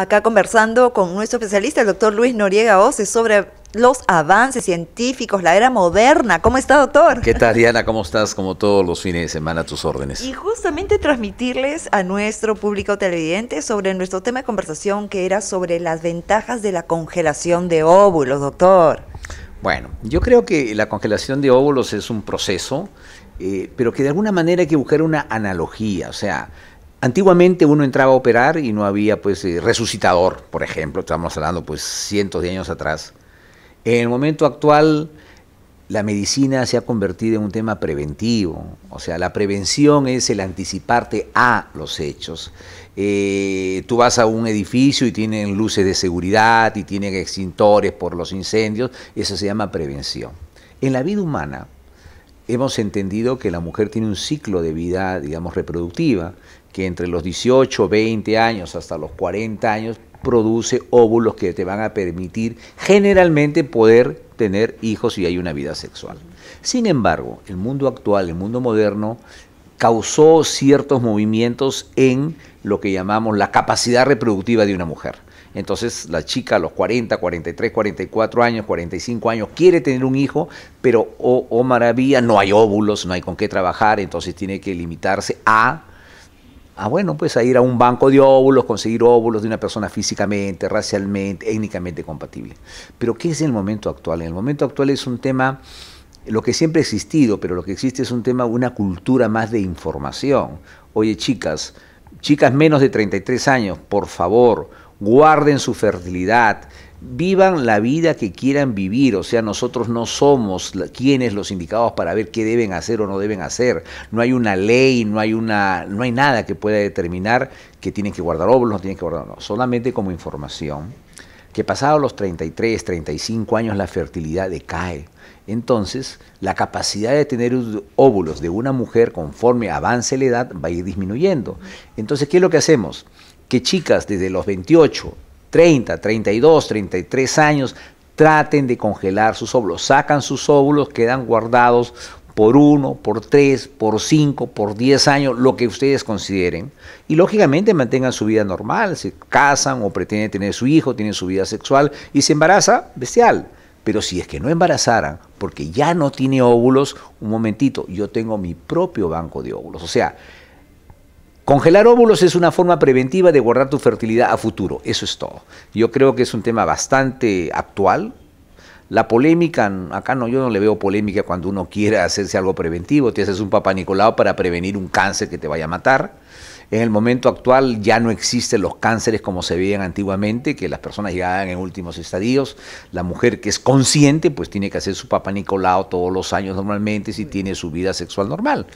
acá conversando con nuestro especialista, el doctor Luis Noriega Oce, sobre los avances científicos, la era moderna. ¿Cómo está, doctor? ¿Qué tal, Diana? ¿Cómo estás? Como todos los fines de semana, a tus órdenes. Y justamente transmitirles a nuestro público televidente sobre nuestro tema de conversación, que era sobre las ventajas de la congelación de óvulos, doctor. Bueno, yo creo que la congelación de óvulos es un proceso, eh, pero que de alguna manera hay que buscar una analogía, o sea, Antiguamente uno entraba a operar y no había pues eh, resucitador, por ejemplo, estamos hablando pues cientos de años atrás. En el momento actual la medicina se ha convertido en un tema preventivo, o sea, la prevención es el anticiparte a los hechos. Eh, tú vas a un edificio y tienen luces de seguridad y tienen extintores por los incendios, eso se llama prevención. En la vida humana hemos entendido que la mujer tiene un ciclo de vida, digamos, reproductiva, que entre los 18, 20 años hasta los 40 años produce óvulos que te van a permitir generalmente poder tener hijos y hay una vida sexual. Sin embargo, el mundo actual, el mundo moderno, causó ciertos movimientos en lo que llamamos la capacidad reproductiva de una mujer. Entonces la chica a los 40, 43, 44 años, 45 años quiere tener un hijo, pero, oh, oh maravilla, no hay óvulos, no hay con qué trabajar, entonces tiene que limitarse a Ah, bueno, pues a ir a un banco de óvulos, conseguir óvulos de una persona físicamente, racialmente, étnicamente compatible. Pero ¿qué es el momento actual? En el momento actual es un tema, lo que siempre ha existido, pero lo que existe es un tema, una cultura más de información. Oye, chicas, chicas menos de 33 años, por favor, guarden su fertilidad, vivan la vida que quieran vivir, o sea, nosotros no somos quienes los indicados para ver qué deben hacer o no deben hacer. No hay una ley, no hay una no hay nada que pueda determinar que tienen que guardar óvulos, no tienen que guardar, no, solamente como información que pasados los 33, 35 años la fertilidad decae. Entonces, la capacidad de tener óvulos de una mujer conforme avance la edad va a ir disminuyendo. Entonces, ¿qué es lo que hacemos? Que chicas desde los 28 30, 32, 33 años, traten de congelar sus óvulos. Sacan sus óvulos, quedan guardados por uno, por tres, por cinco, por diez años, lo que ustedes consideren. Y lógicamente mantengan su vida normal, se casan o pretenden tener su hijo, tienen su vida sexual y se embaraza, bestial. Pero si es que no embarazaran, porque ya no tiene óvulos, un momentito, yo tengo mi propio banco de óvulos. O sea, Congelar óvulos es una forma preventiva de guardar tu fertilidad a futuro, eso es todo. Yo creo que es un tema bastante actual. La polémica, acá no, yo no le veo polémica cuando uno quiere hacerse algo preventivo, te haces un papá Nicolau para prevenir un cáncer que te vaya a matar. En el momento actual ya no existen los cánceres como se veían antiguamente, que las personas llegaban en últimos estadios. La mujer que es consciente, pues tiene que hacer su papá Nicolau todos los años normalmente si tiene su vida sexual normal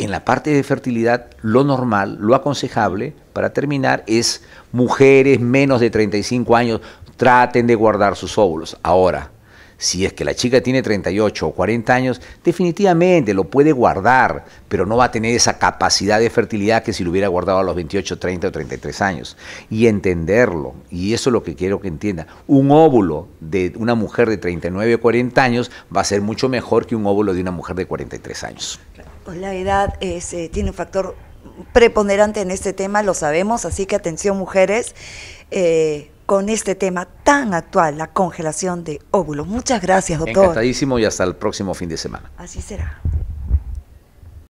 en la parte de fertilidad, lo normal, lo aconsejable, para terminar, es mujeres menos de 35 años traten de guardar sus óvulos. Ahora, si es que la chica tiene 38 o 40 años, definitivamente lo puede guardar, pero no va a tener esa capacidad de fertilidad que si lo hubiera guardado a los 28, 30 o 33 años. Y entenderlo, y eso es lo que quiero que entienda, un óvulo de una mujer de 39 o 40 años va a ser mucho mejor que un óvulo de una mujer de 43 años. Pues la edad es, eh, tiene un factor preponderante en este tema, lo sabemos, así que atención mujeres eh, con este tema tan actual, la congelación de óvulos. Muchas gracias, doctor. Encantadísimo y hasta el próximo fin de semana. Así será.